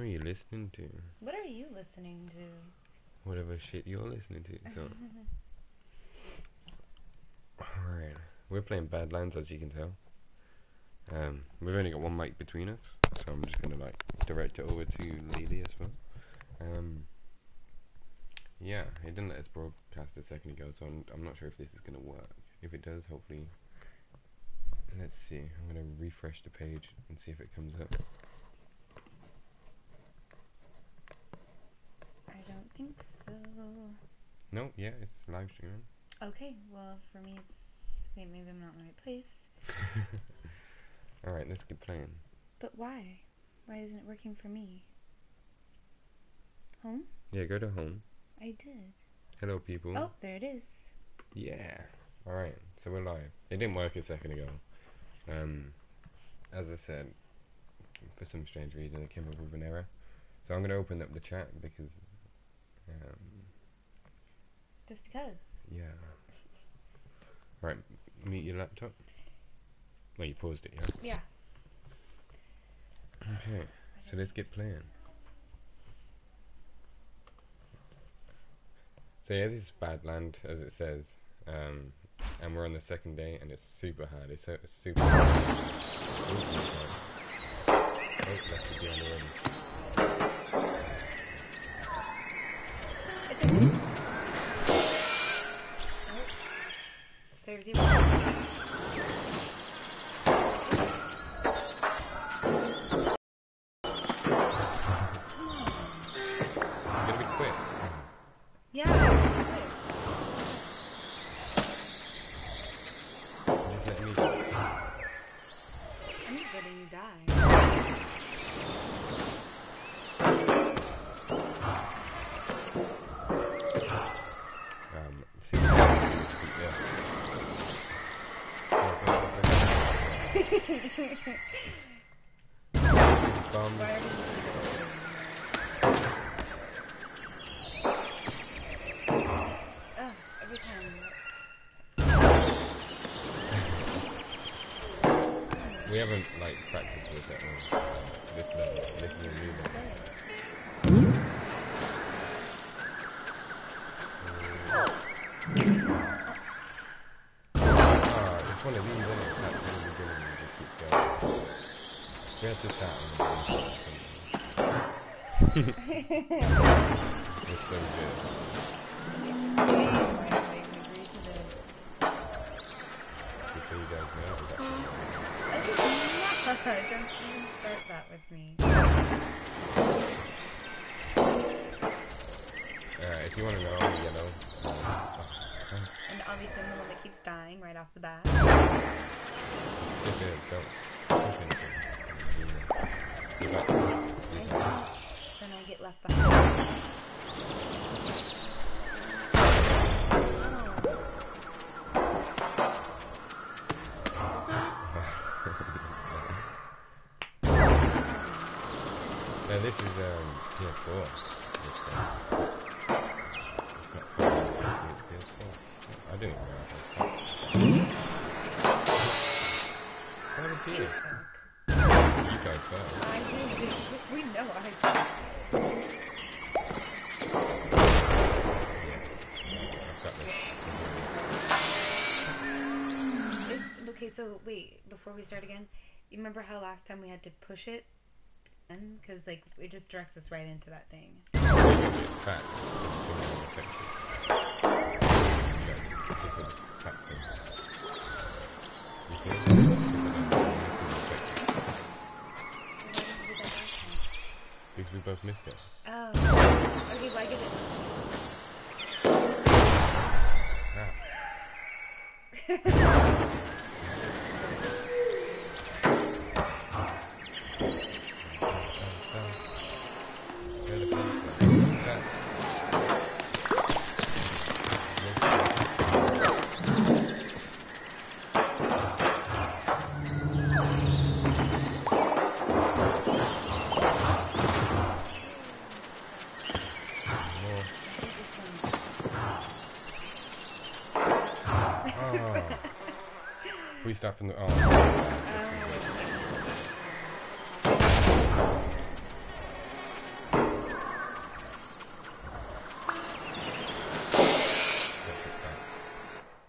What are you listening to? What are you listening to? Whatever shit you're listening to. So, alright, we're playing Badlands as you can tell. Um, we've only got one mic between us, so I'm just gonna like direct it over to LeeLee as well. Um, yeah, it didn't let us broadcast a second ago, so I'm, I'm not sure if this is gonna work. If it does, hopefully. Let's see. I'm gonna refresh the page and see if it comes up. I don't think so. No, yeah, it's live streaming. Okay, well, for me, it's. Wait, maybe I'm not in the right place. Alright, let's get playing. But why? Why isn't it working for me? Home? Yeah, go to home. I did. Hello, people. Oh, there it is. Yeah. Alright, so we're live. It didn't work a second ago. Um, as I said, for some strange reason, it came up with an error. So I'm going to open up the chat because, um, Just because. yeah. Right, mute your laptop. Well, you paused it, yeah? Yeah. Okay, so let's get playing. So yeah, this is Badland, as it says, um, and we're on the second day, and it's super hard. It's, so- it's super hard. Haven't like practiced this at all. Uh, this level. This is a new level. You want to know, I'm yellow. And obviously I'm the one that keeps dying right off the bat. Just it, don't. Don't finish it. You got you I got- Then I get left behind. So wait, before we start again, you remember how last time we had to push it? Because, like, it just directs us right into that thing. Fat. You see? Why didn't we do that last time? Because we both missed it. Oh. Okay, well, I get it. Ah. in the... Oh.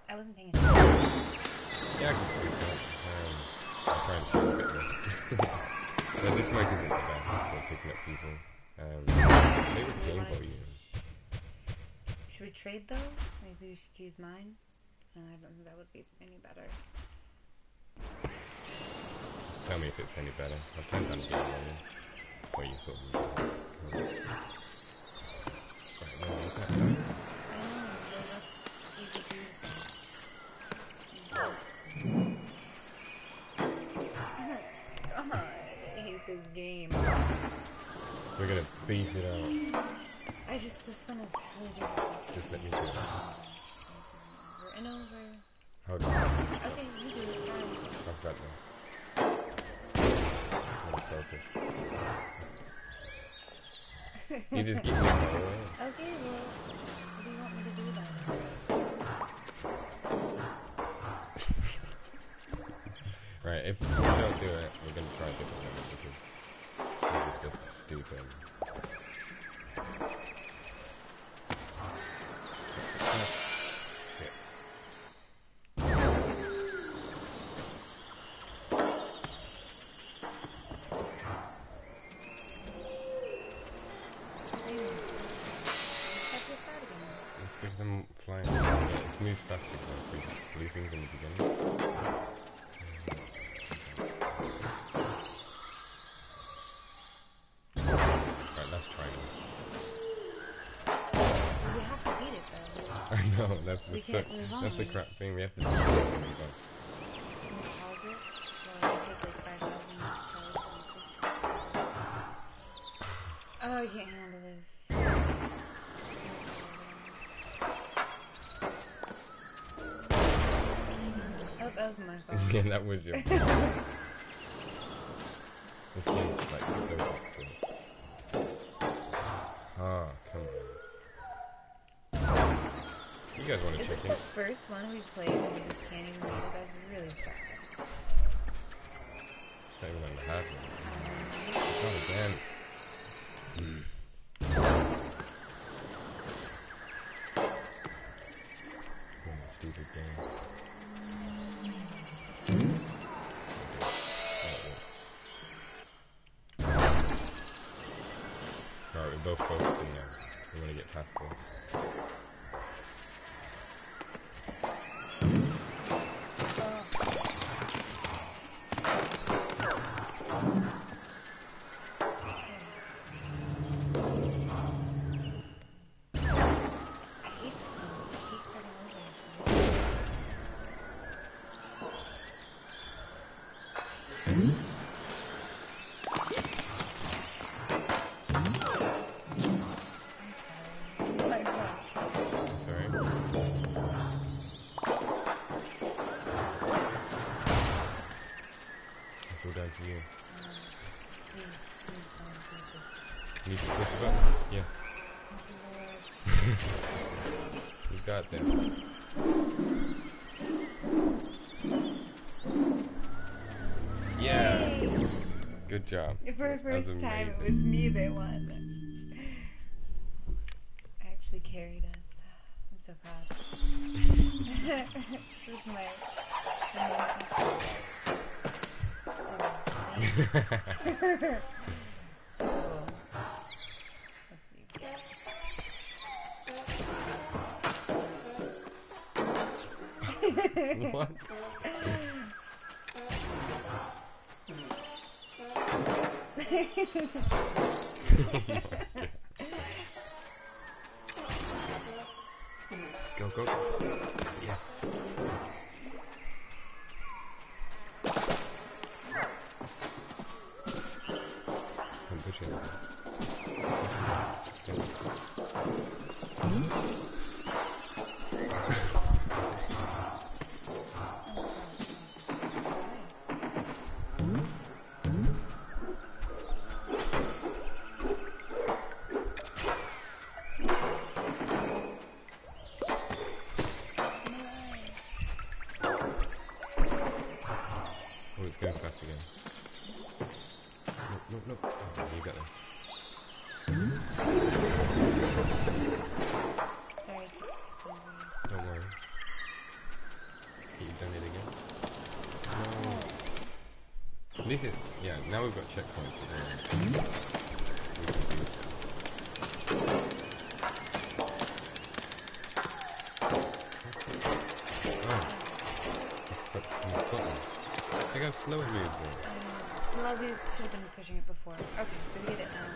I wasn't. Yeah, um, I'm trying to so this mic isn't for picking up people. Um, Maybe. Should we trade though? Maybe we should use mine? I don't think that would be any better me if it's any better. I've turned down the game You just get doing. That's the, so, that's the crap thing we have to do. Oh, I can't handle this. Oh, that was my fault. yeah, that was your we played when we were scanning the needle, that was really fun. It's not going to happen. Oh, damn. Hmm. Stupid game. Alright, we're both focusing now. We're gonna get past both. for the first time, it was me they wanted. go, go, go. Yes. I'm pushing. Hmm? Now we've got checkpoints. as well. We can do. But some buttons. Look how slow it moves. Well, we should have been pushing it before. Okay, so we get it now.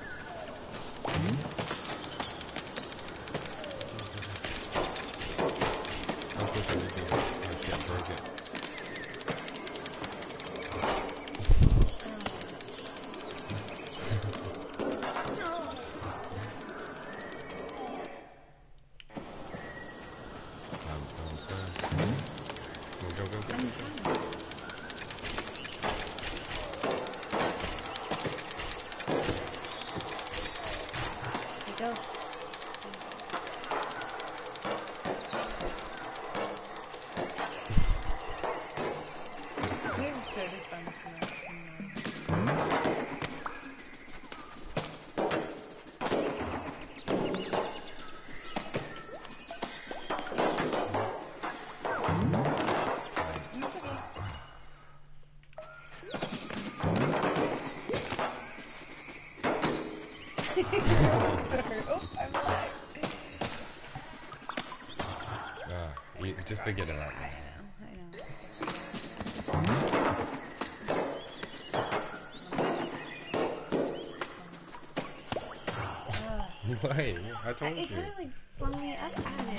Why? I told It you. kind of like flung me up at it.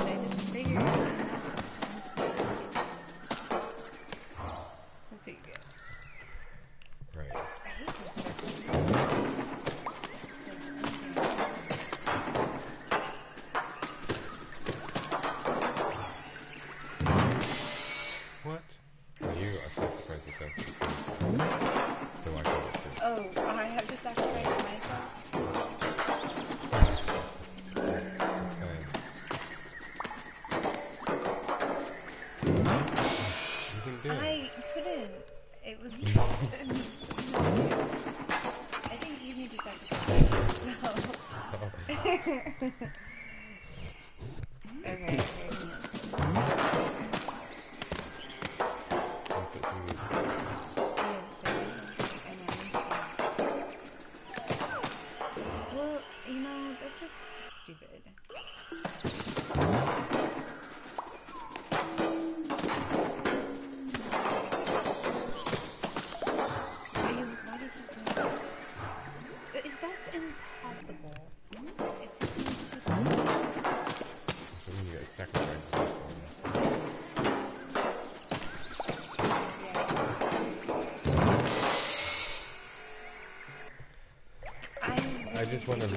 Just want.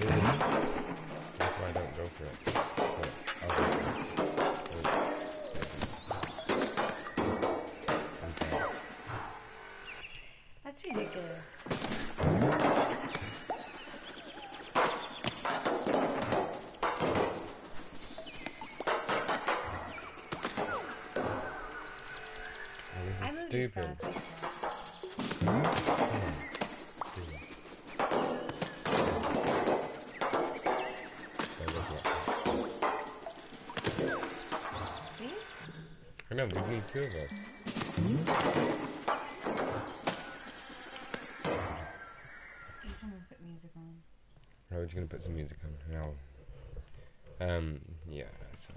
That's why I don't go for it. But I'll go for it. Okay. That's ridiculous. I this is moved as stupid. Know, we need two of us. Can put music on. Right, we're just gonna put some music on now. Um, yeah, so.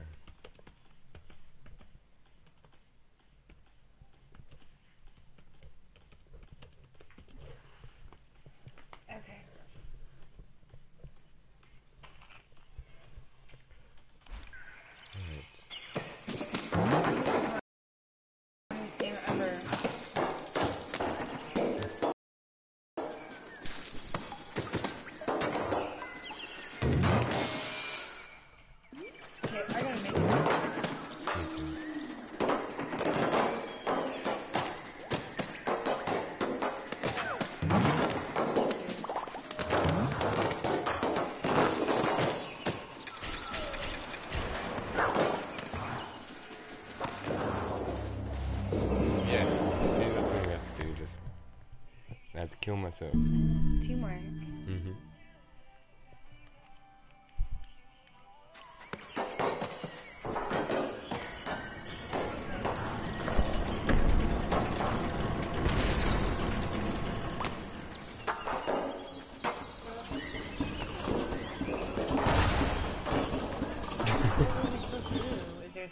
So. Teamwork. Mm-hmm.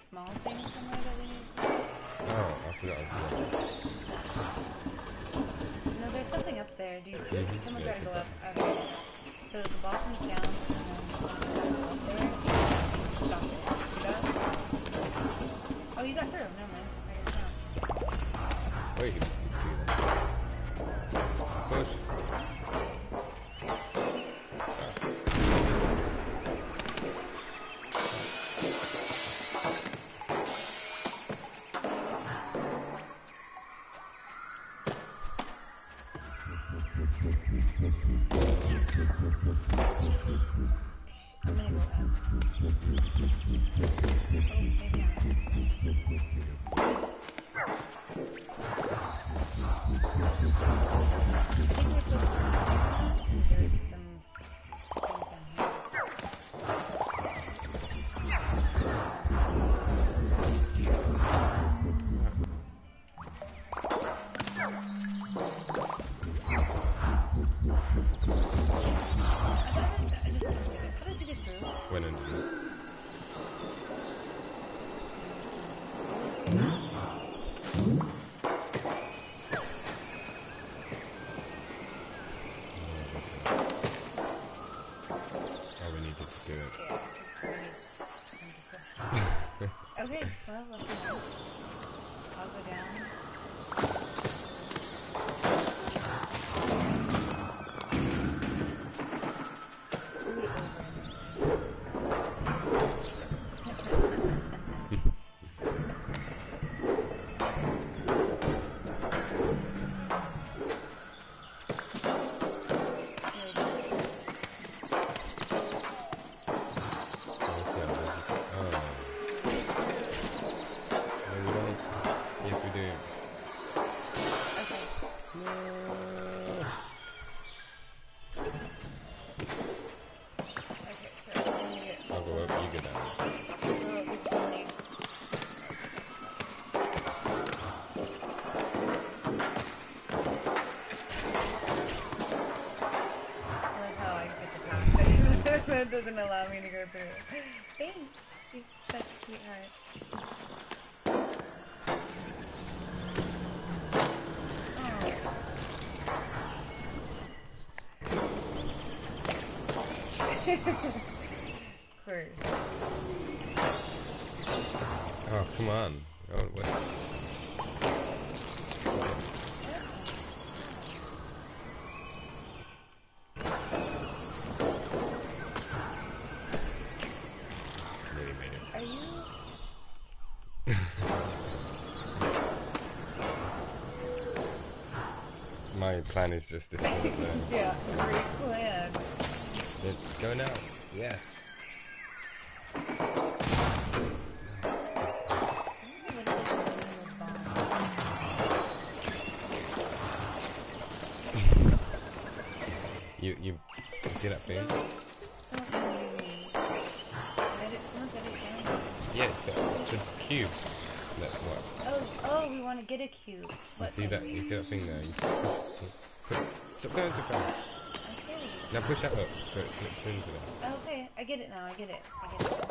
small thing somewhere that we need? Oh, I forgot. I forgot. Teamwork. Mm-hmm. gotta do. Mhm, Someone's gotta go up. Okay. So the bottom's down, and then up there. Stop that? Oh, you got through. Never mind. I guess not. Wait, you can see that. Push. Doesn't allow me to go through. Thanks. You're such a sweetheart. Of course. Oh, come on. Oh, wait. Really made it. Are you? My plan is just there. Yeah, great plan. Let's go now. Yes. A cube. You see that? thing? You see that thing there? You push, push, stop going so fast. Okay. Now push that up so it flips into that. Okay, I get it now. I get it. I get it.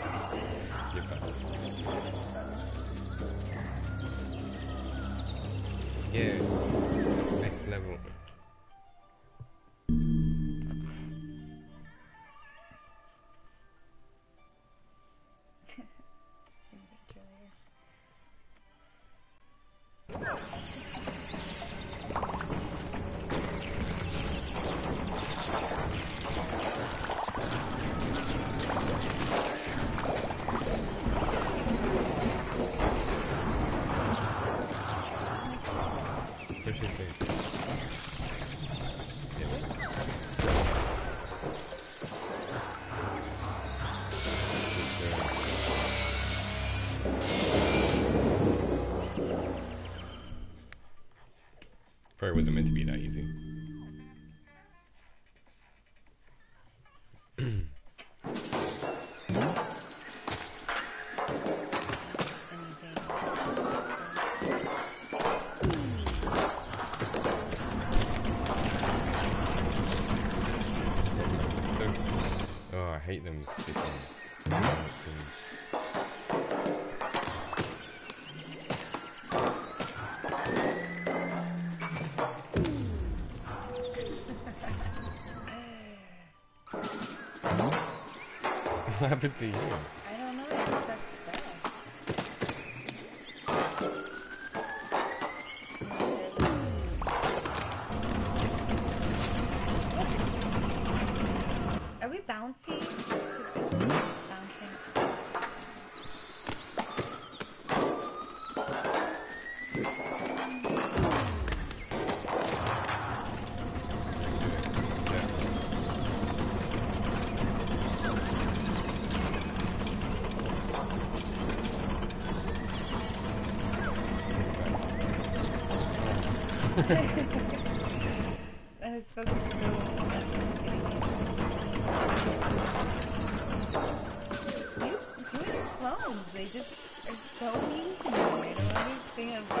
Muito bem. I was clones, they just are so mean to me. I don't understand why.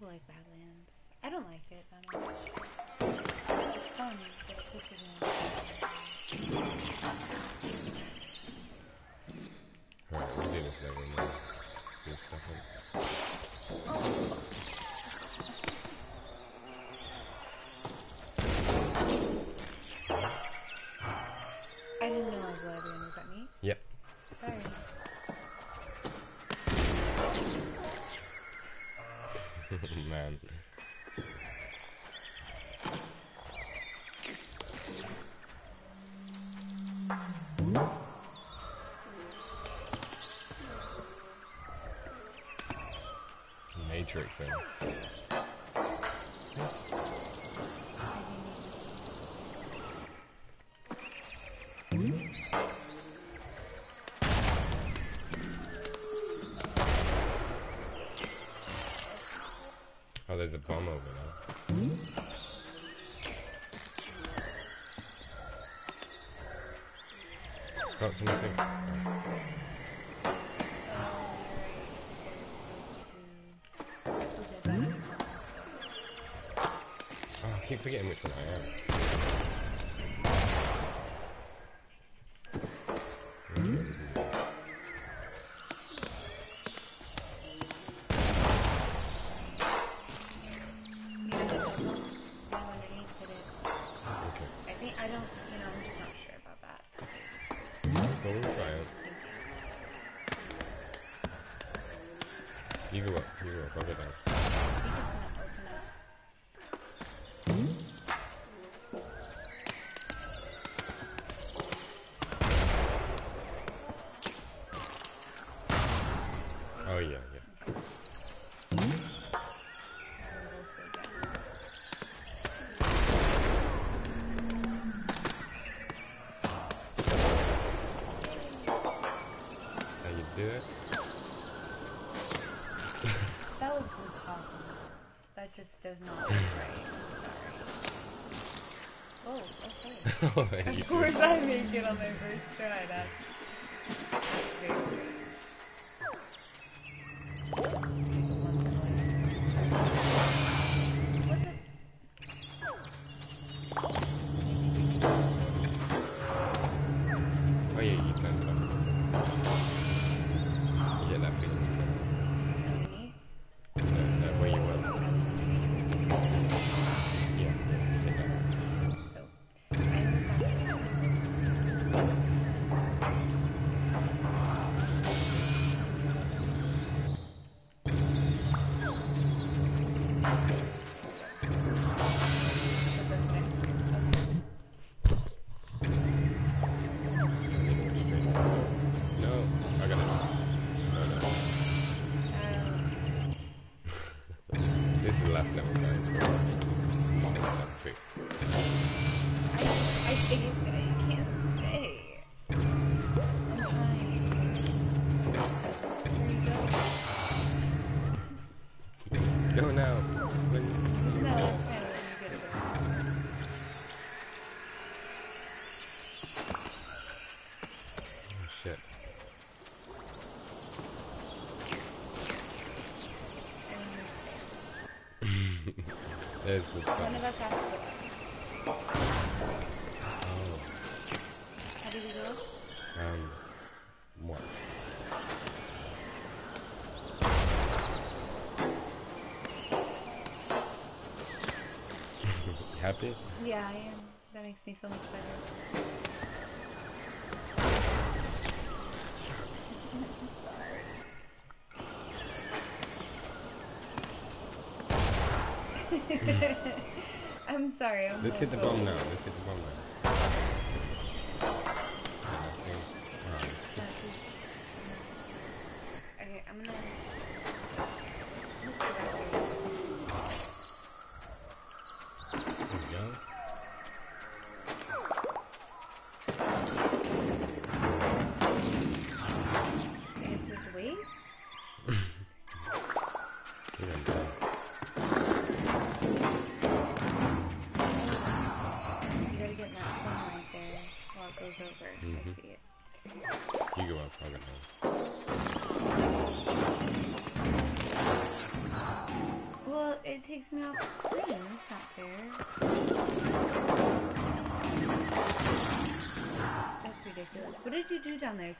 People like Badlands. I don't like it that much. Oh, it's fun, but Oh, there's a bomb over there. Oh, Got something. keep forgetting which one I am. Of course I make it on my first try, that's happy? Yeah, I am. That makes me feel much better. I'm sorry. I'm Let's hit the bomb now. Let's hit the bomb now.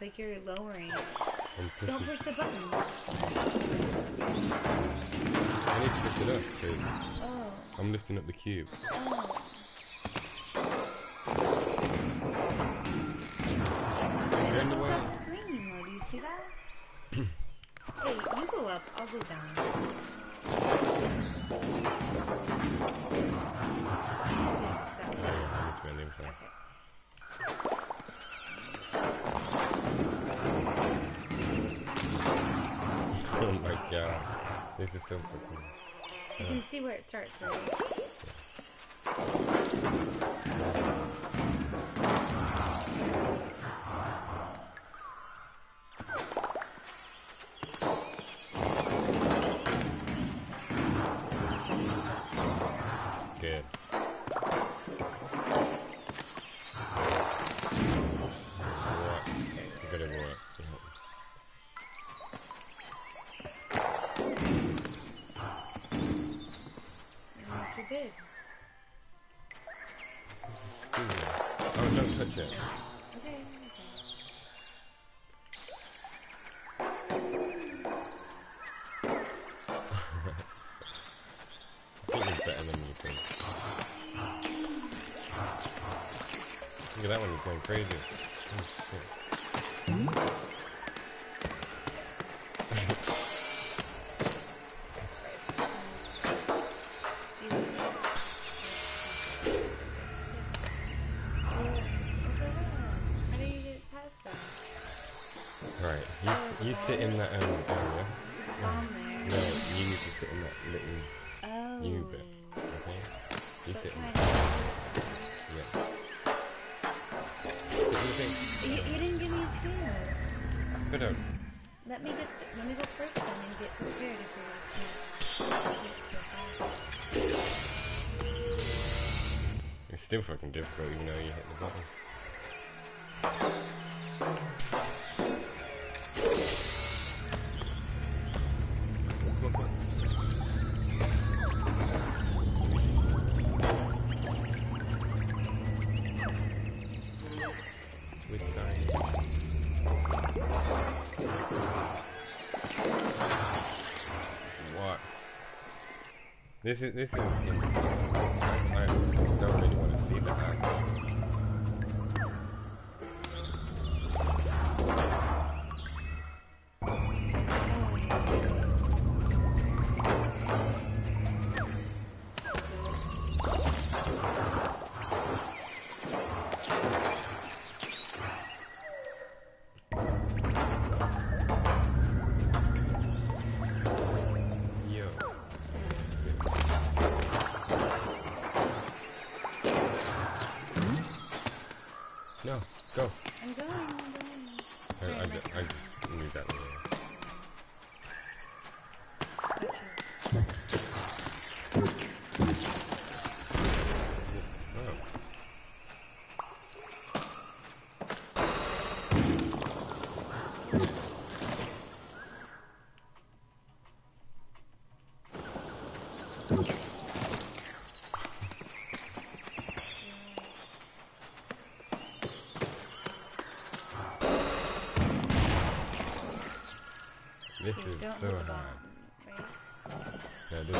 It's like you're lowering. Don't push the button. I need to lift it up, too. Oh. I'm lifting up the cube. Oh. Stop screaming, though. Do you see that? hey, you go up. I'll go down. Check. Look at that one, he's going crazy. fucking difficult even though you hit the button. This is this is This okay, is so hard. Bottom. Yeah, this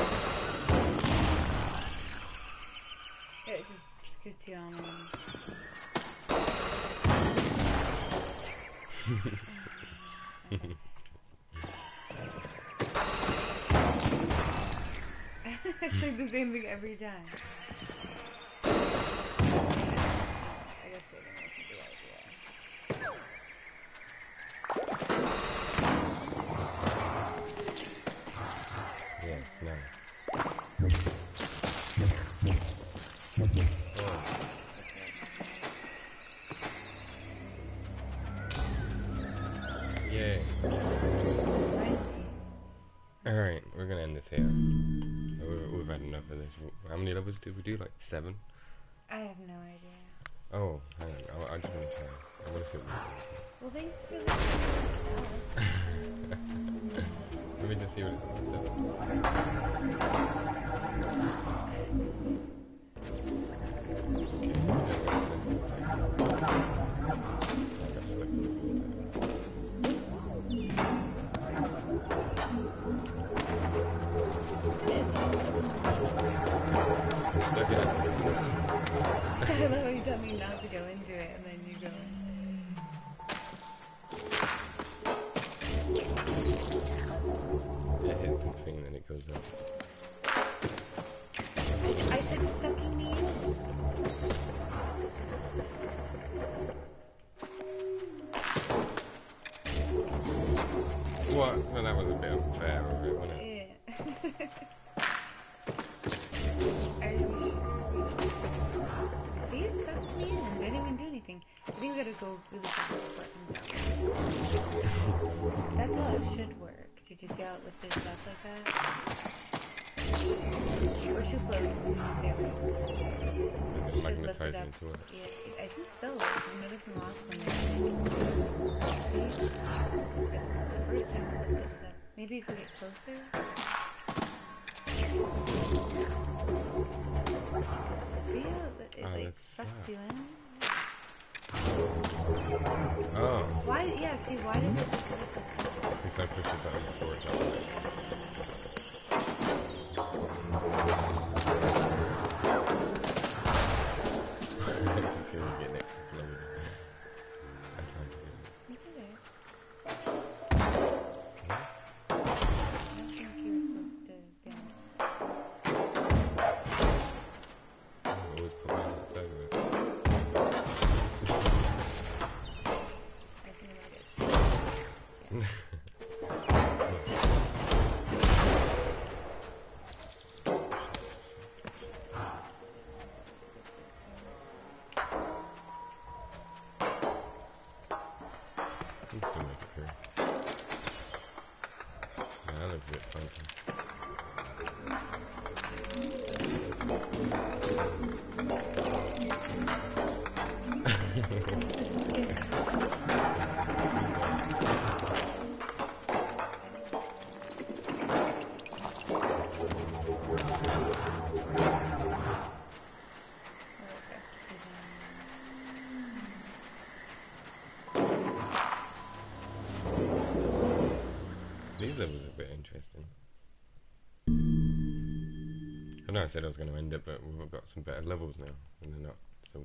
It just scoots you on. it's like the same thing every time. levels? How many levels did we do? Like seven? I have no idea. Oh, hang on. I, I just want to try. I want to see what Well, thanks for the Let me just see what it's and then it goes up. What? No, that wasn't fair, was it? Yeah. said I was going to end it, but we've got some better levels now, and they're not so.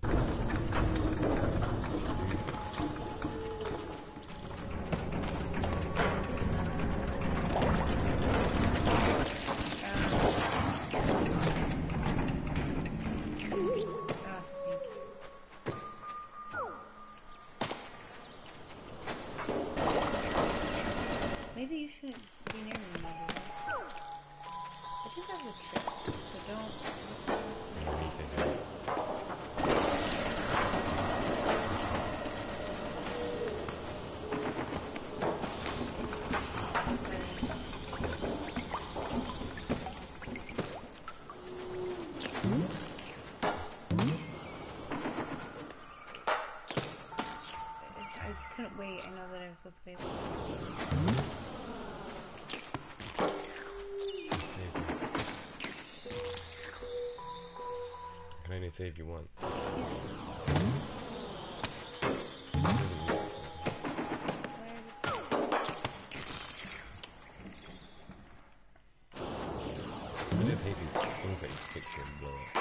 Wait, I know that I'm supposed to be Can only save you one? I picture and blow.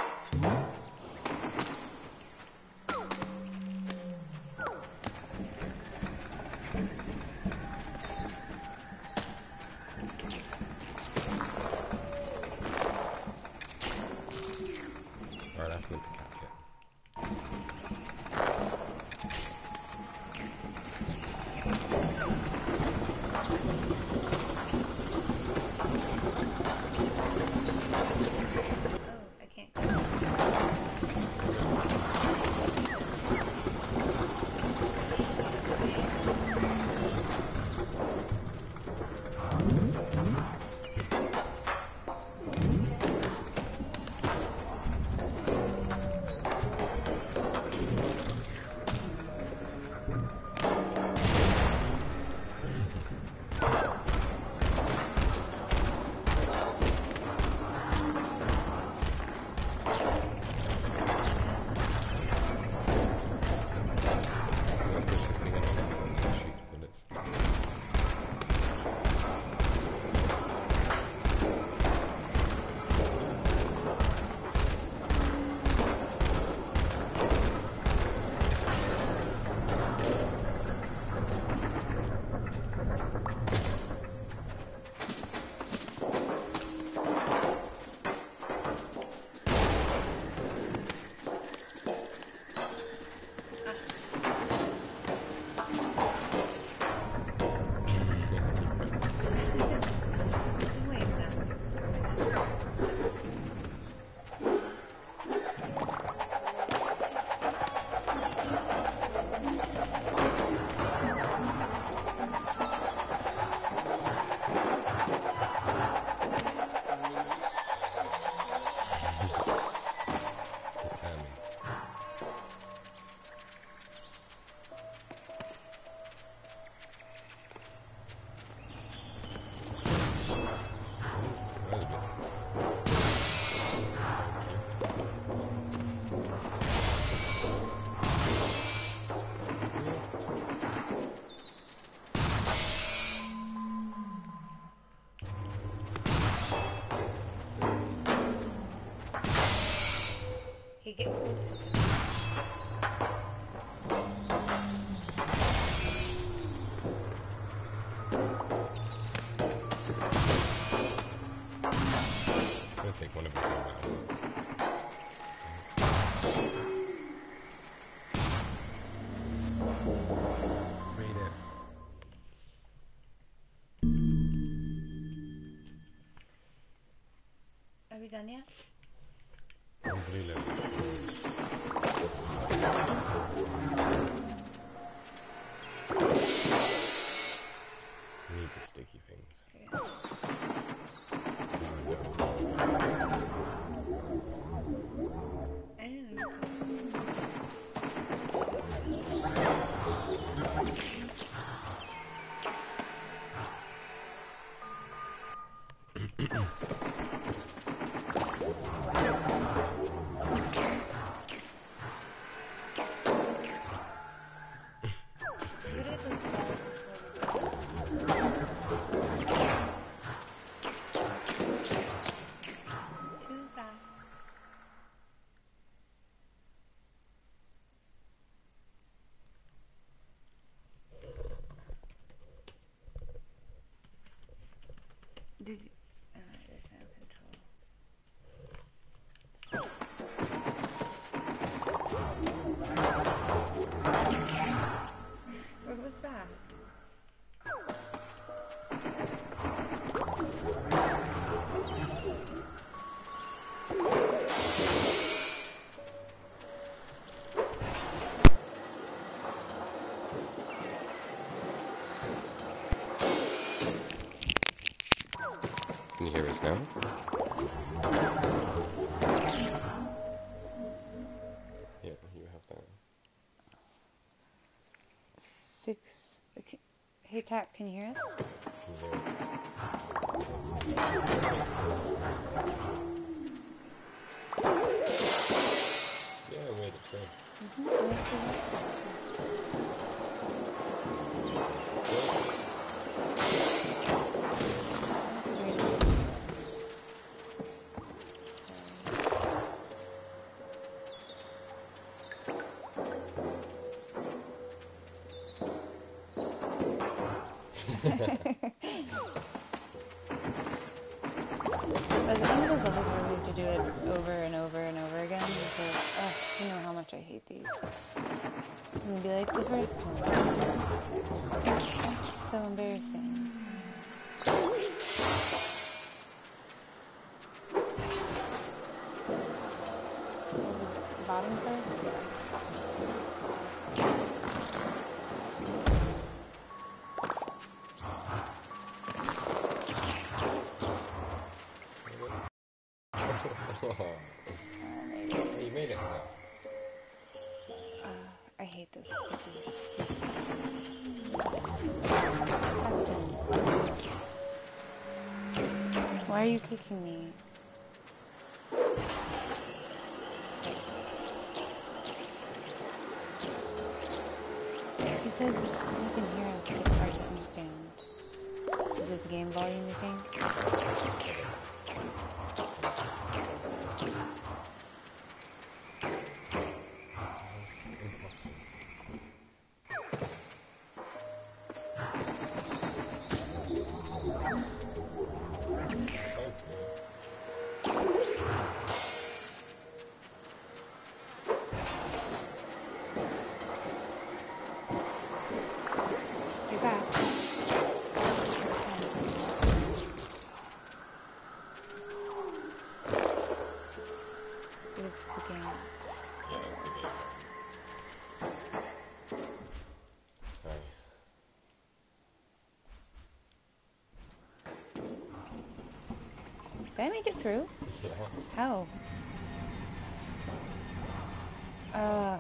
Tania. now. Yeah, you have that. Fix. Okay. Hey, Cap, can you hear us? Yeah, we're the train. Mm -hmm. oh, you made it. Now. Uh, I hate those stickies. Why are you kicking me? Because you can hear us, it's hard to understand. Is it the game volume, you think? make it through? Yeah. How? Uh,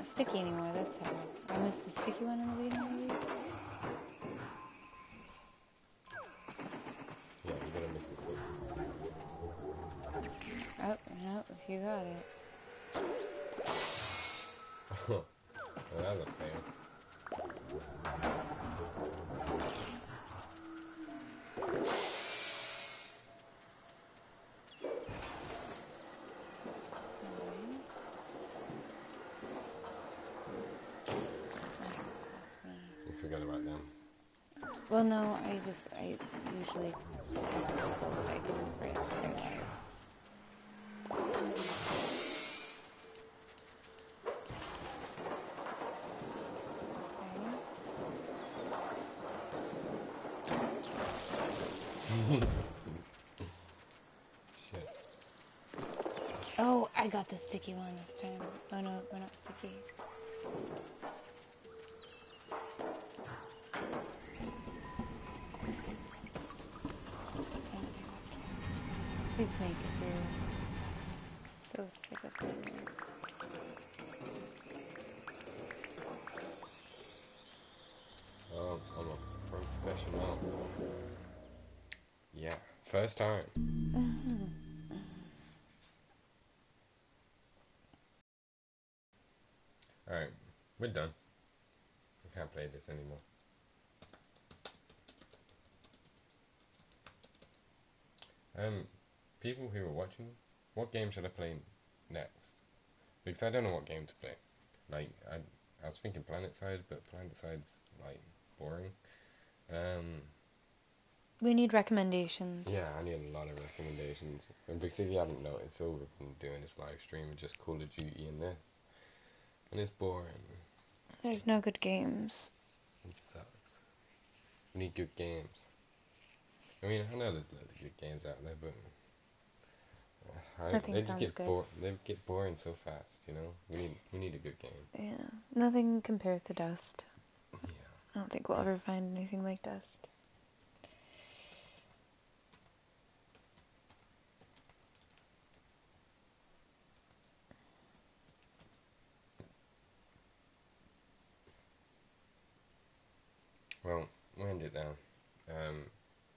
not sticky anymore, that's how. I missed the sticky one in the beginning, maybe? Yeah, you're gonna miss the sticky one. Oh, no, you got it. Forgot about them. Well, no, I just, I usually I can risk their lives. Shit. Oh, I got the sticky one this time. Oh no, we're not sticky. Please make it. So sick of doing this. Um, I'm a professional. Yeah, first time. Alright, we're done. I can't play this anymore. Um, people who are watching, what game should I play next? Because I don't know what game to play. Like, I, I was thinking PlanetSide, but PlanetSide's, like, boring. Um, We need recommendations. yeah, I need a lot of recommendations. And because if you haven't noticed, so we've been doing this live stream with just Call of Duty and this. And it's boring. There's no good games. It sucks. We need good games. I mean, I know there's loads of good games out there, but I, Nothing they just sounds get good. bo- they get boring so fast. You know, we need we need a good game. Yeah, nothing compares to Dust. Yeah. I don't think we'll ever find anything like Dust. Well, we'll end it now. Um,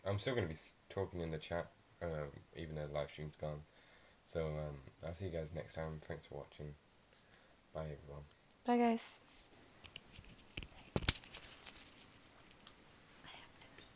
I'm still going to be talking in the chat, um, even though the live stream's gone. So um, I'll see you guys next time. Thanks for watching. Bye, everyone. Bye, guys.